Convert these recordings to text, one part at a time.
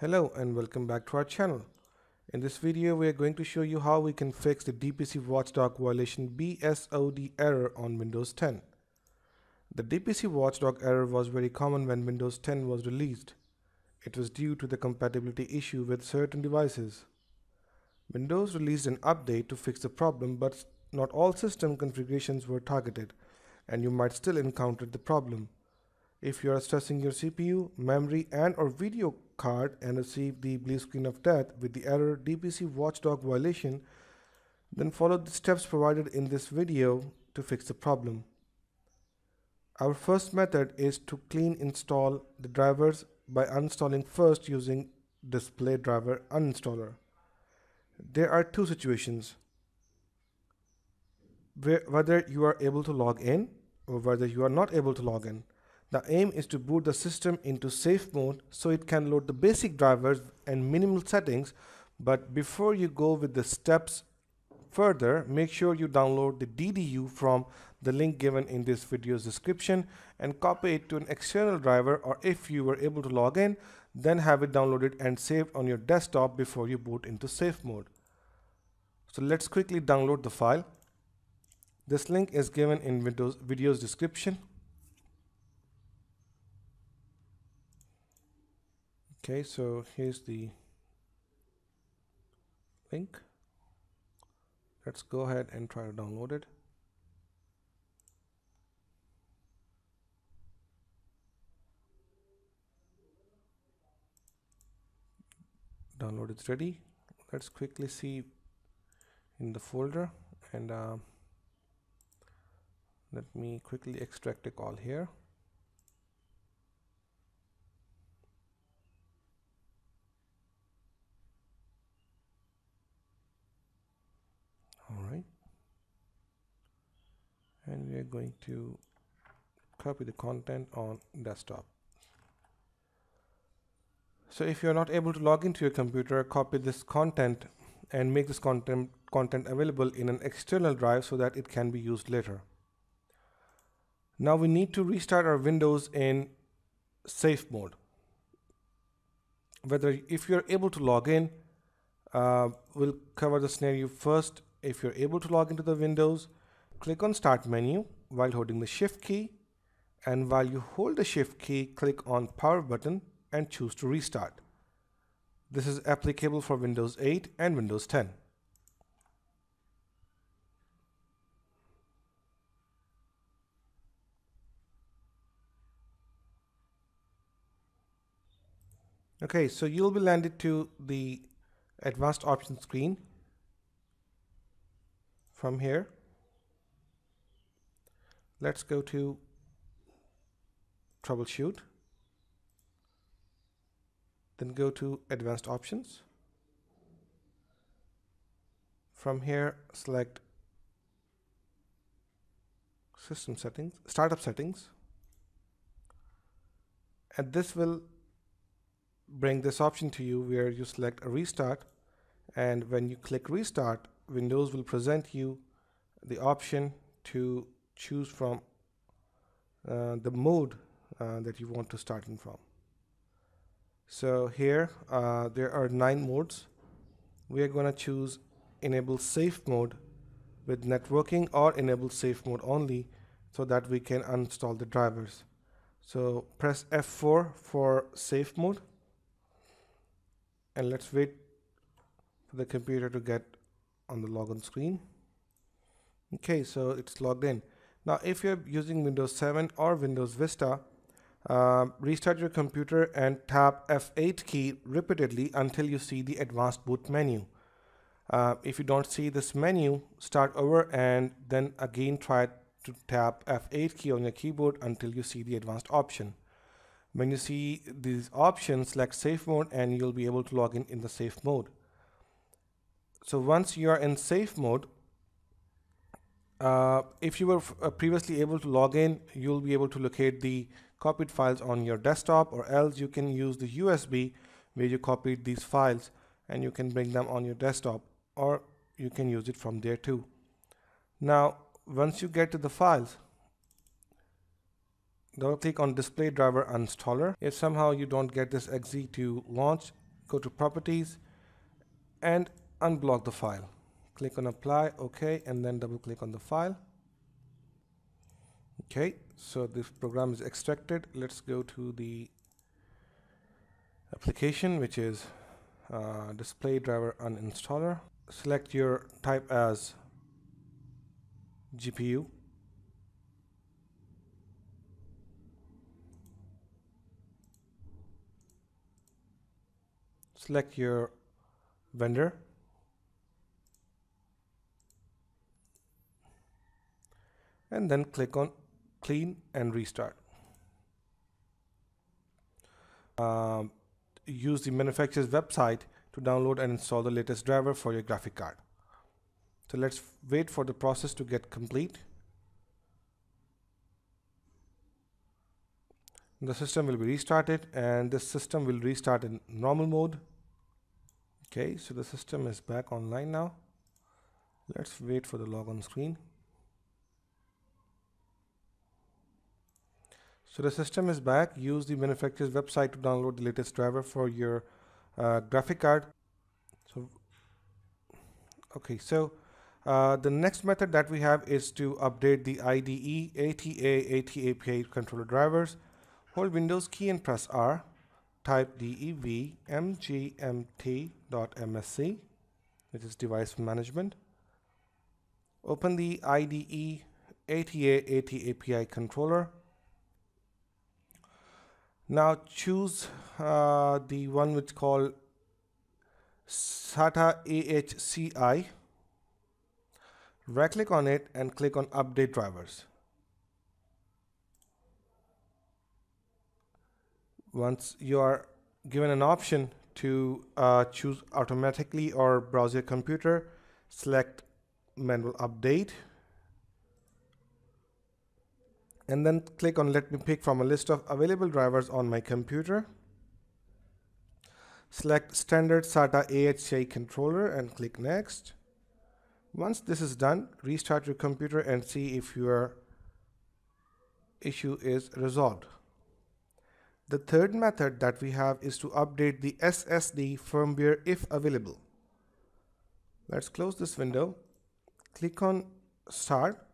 Hello and welcome back to our channel. In this video we are going to show you how we can fix the DPC watchdog violation BSOD error on Windows 10. The DPC watchdog error was very common when Windows 10 was released. It was due to the compatibility issue with certain devices. Windows released an update to fix the problem but not all system configurations were targeted and you might still encounter the problem. If you are stressing your CPU, memory and or video card and receive the blue screen of death with the error DPC watchdog violation, then follow the steps provided in this video to fix the problem. Our first method is to clean install the drivers by uninstalling first using display driver uninstaller. There are two situations whether you are able to log in or whether you are not able to log in. The aim is to boot the system into safe mode so it can load the basic drivers and minimal settings but before you go with the steps further make sure you download the DDU from the link given in this video's description and copy it to an external driver or if you were able to log in then have it downloaded and saved on your desktop before you boot into safe mode. So let's quickly download the file. This link is given in Windows video's description. Okay, so here's the link. Let's go ahead and try to download it. Download is ready. Let's quickly see in the folder and uh, let me quickly extract a call here all right and we are going to copy the content on desktop so if you're not able to log into your computer copy this content and make this content content available in an external drive so that it can be used later now we need to restart our Windows in safe mode. Whether if you're able to log in, uh, we'll cover the scenario first. If you're able to log into the Windows, click on Start menu while holding the Shift key. And while you hold the Shift key, click on Power button and choose to restart. This is applicable for Windows 8 and Windows 10. Okay, so you'll be landed to the advanced options screen. From here, let's go to troubleshoot. Then go to advanced options. From here, select system settings, startup settings. And this will bring this option to you where you select a restart and when you click restart Windows will present you the option to choose from uh, the mode uh, that you want to start in from. So here uh, there are nine modes. We are going to choose enable safe mode with networking or enable safe mode only so that we can uninstall the drivers. So press F4 for safe mode. And let's wait for the computer to get on the login screen. Okay so it's logged in now if you're using Windows 7 or Windows Vista uh, restart your computer and tap F8 key repeatedly until you see the advanced boot menu uh, if you don't see this menu start over and then again try to tap F8 key on your keyboard until you see the advanced option when you see these options, select safe mode and you'll be able to log in in the safe mode. So once you are in safe mode, uh, if you were uh, previously able to log in, you'll be able to locate the copied files on your desktop or else you can use the USB where you copied these files and you can bring them on your desktop or you can use it from there too. Now, once you get to the files, double click on display driver uninstaller if somehow you don't get this exe to launch go to properties and unblock the file click on apply OK and then double click on the file. Okay so this program is extracted. Let's go to the application which is uh, display driver uninstaller. Select your type as GPU select your vendor and then click on clean and restart. Um, use the manufacturer's website to download and install the latest driver for your graphic card. So let's wait for the process to get complete. The system will be restarted and this system will restart in normal mode. Okay so the system is back online now. Let's wait for the logon screen so the system is back. Use the manufacturer's website to download the latest driver for your uh, graphic card. So okay so uh, the next method that we have is to update the IDE ATA ATAPI controller drivers. Hold Windows key and press R. Type dev mgmt.msc which is device management. Open the IDE ATA ATAPI controller now choose uh, the one which called SATA AHCI right click on it and click on update drivers. Once you are given an option to uh, choose automatically or browse your computer select manual update and then click on let me pick from a list of available drivers on my computer select standard SATA AHCI controller and click next once this is done restart your computer and see if your issue is resolved the third method that we have is to update the SSD firmware if available. Let's close this window. Click on Start.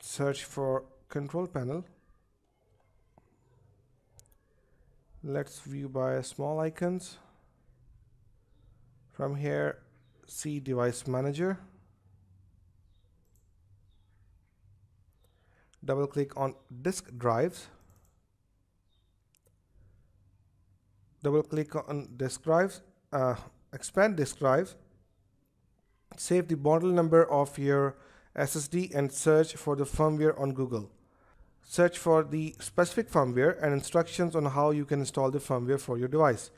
Search for Control Panel. Let's view by small icons. From here, see Device Manager. Double click on Disk Drives. double click on disk drives uh, expand disk drive save the model number of your SSD and search for the firmware on Google search for the specific firmware and instructions on how you can install the firmware for your device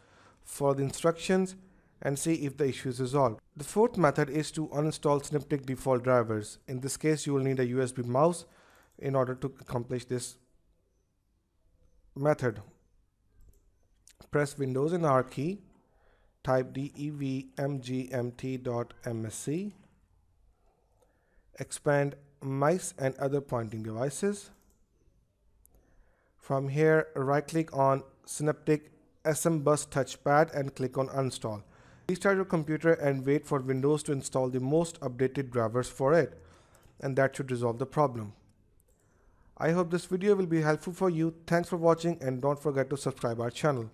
follow the instructions and see if the issue is resolved. The fourth method is to uninstall Synaptic default drivers. In this case, you will need a USB mouse in order to accomplish this method press Windows and R key, type devmgmt.msc, expand mice and other pointing devices. From here, right click on Synaptic SMBus touchpad and click on uninstall. Restart your computer and wait for Windows to install the most updated drivers for it and that should resolve the problem. I hope this video will be helpful for you. Thanks for watching and don't forget to subscribe our channel.